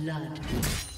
blood.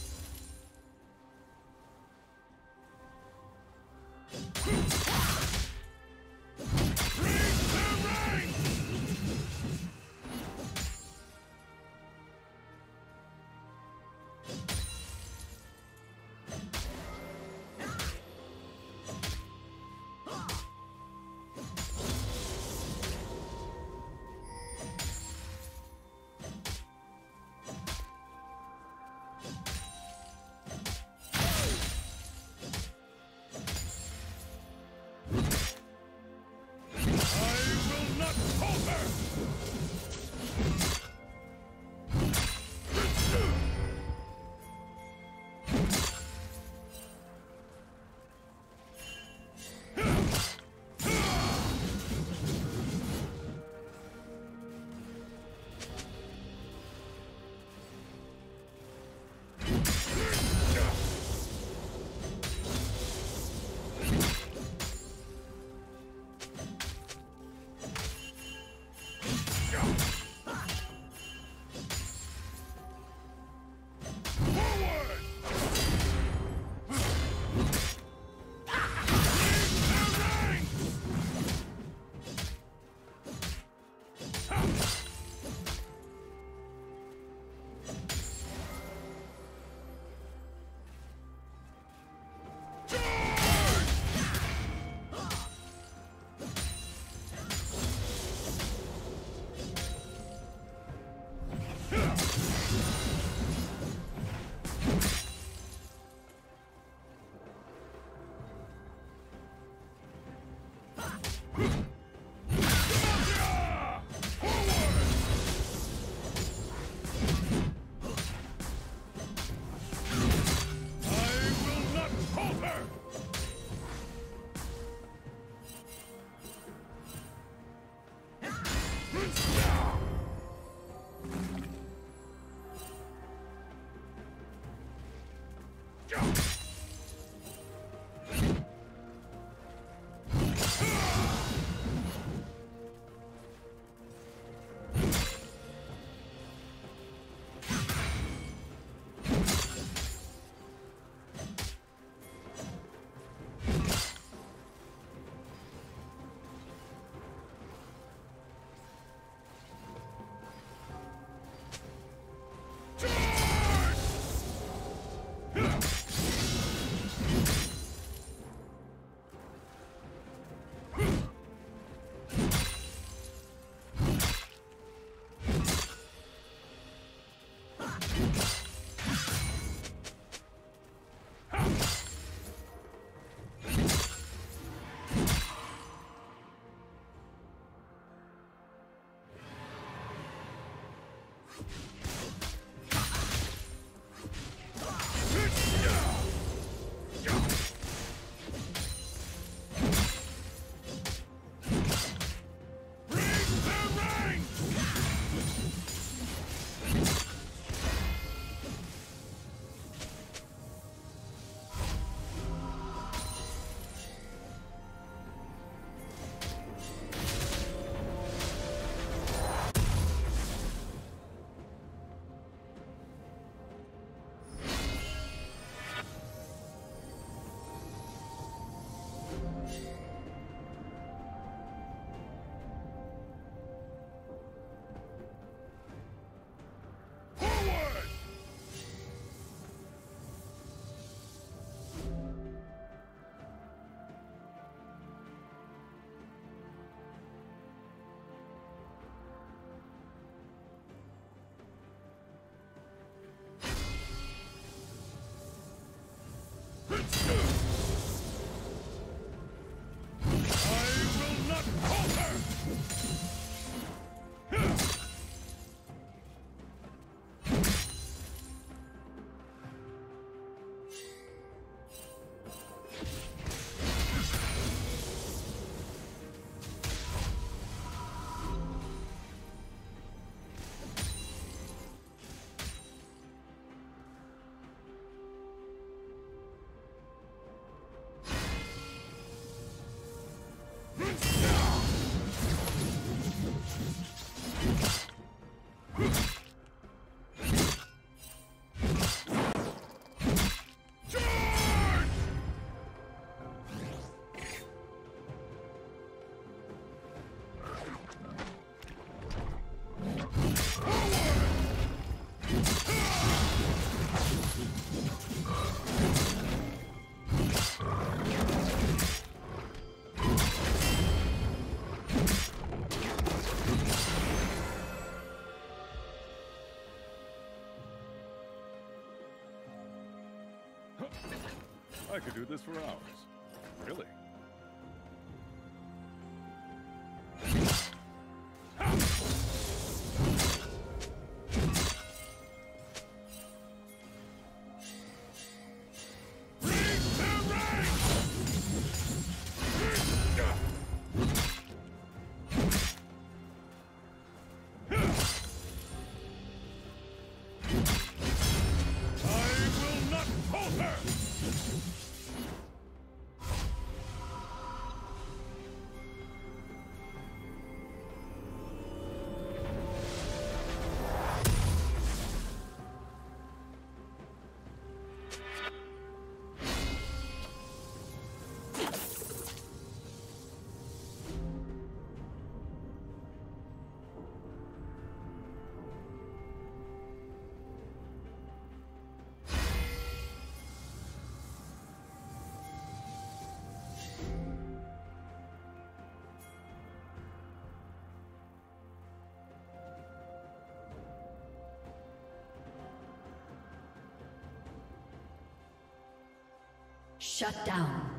you I could do this for hours. Really? Shut down.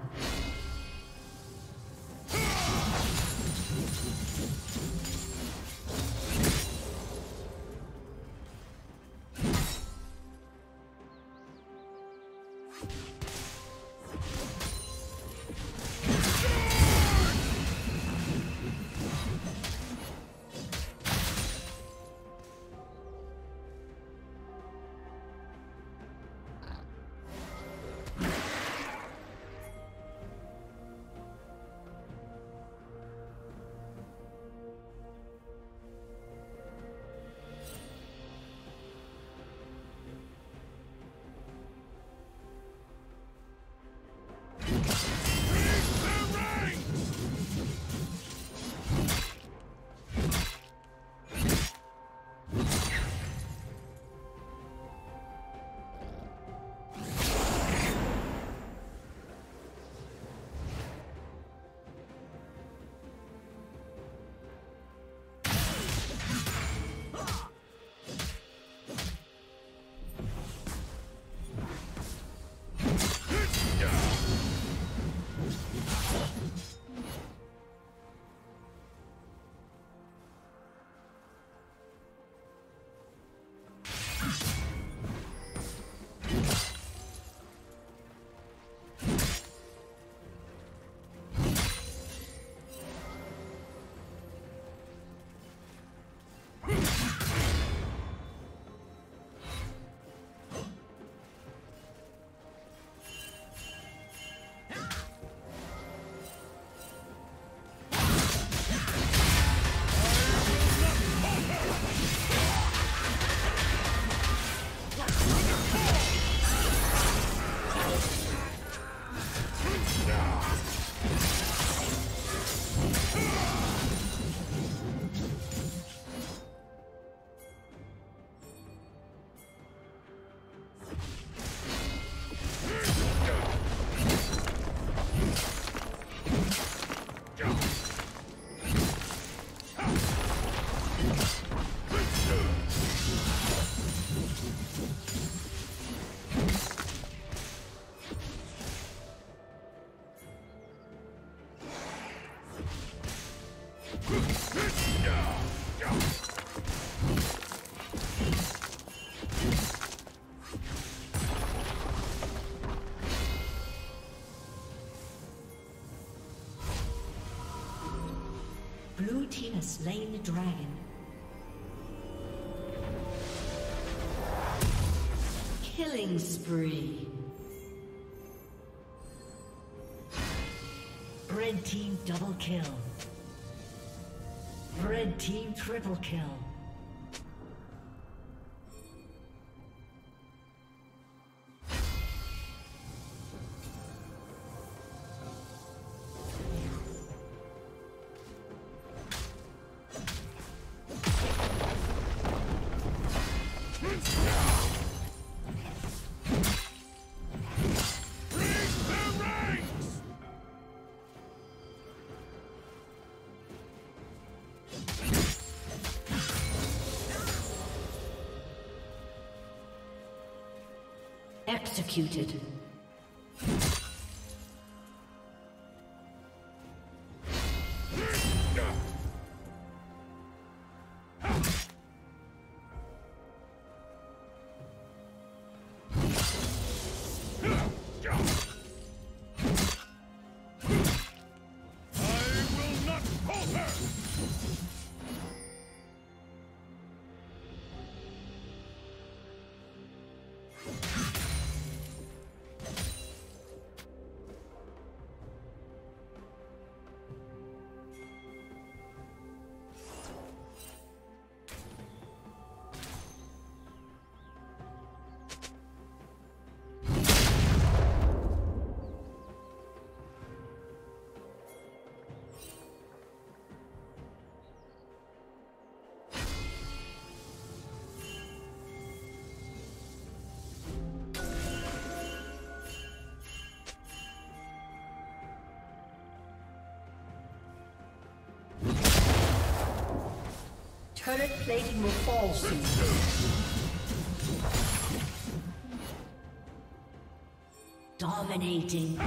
Slain the dragon. Killing spree. Red team double kill. Red team triple kill. Turret plating will fall soon. Dominating.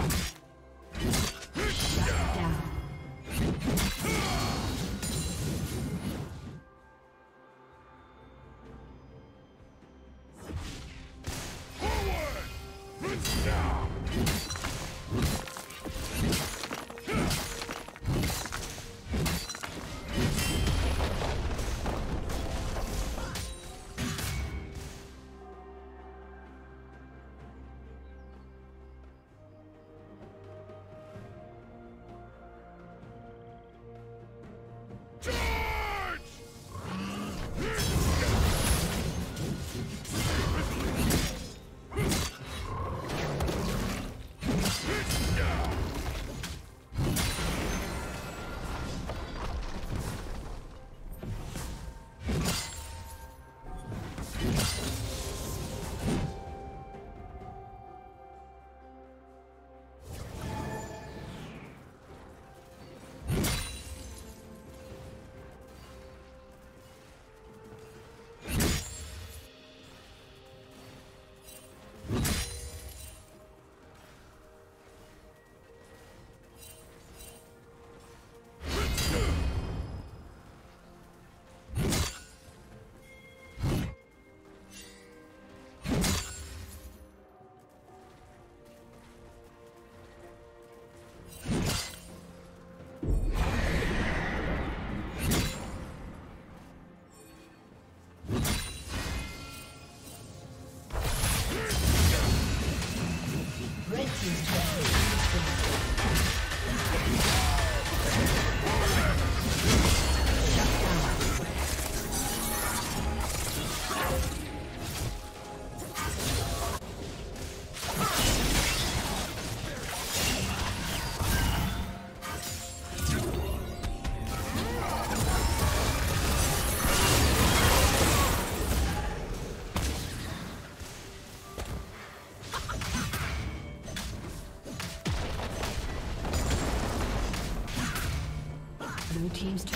team's turn.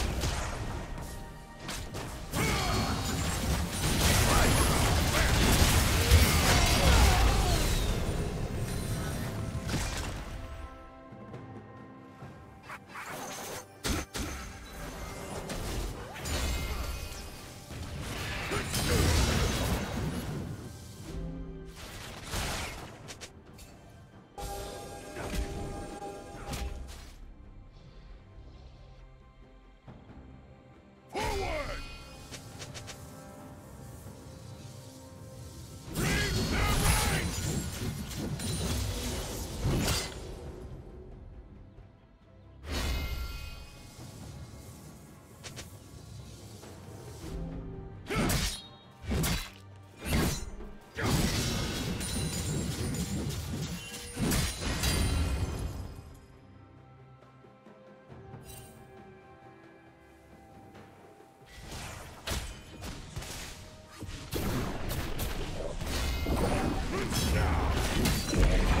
Charge!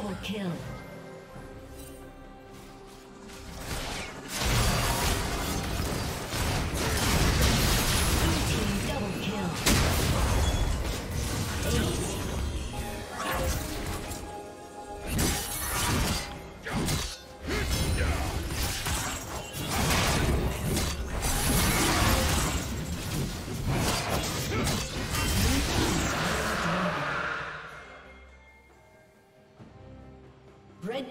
Double kill.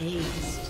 Aced.